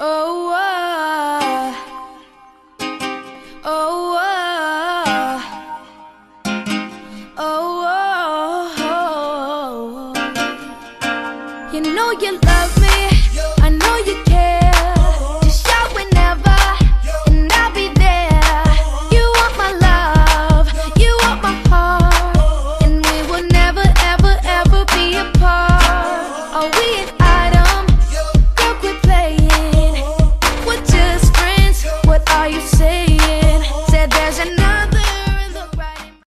Oh, oh, oh, you know you love me.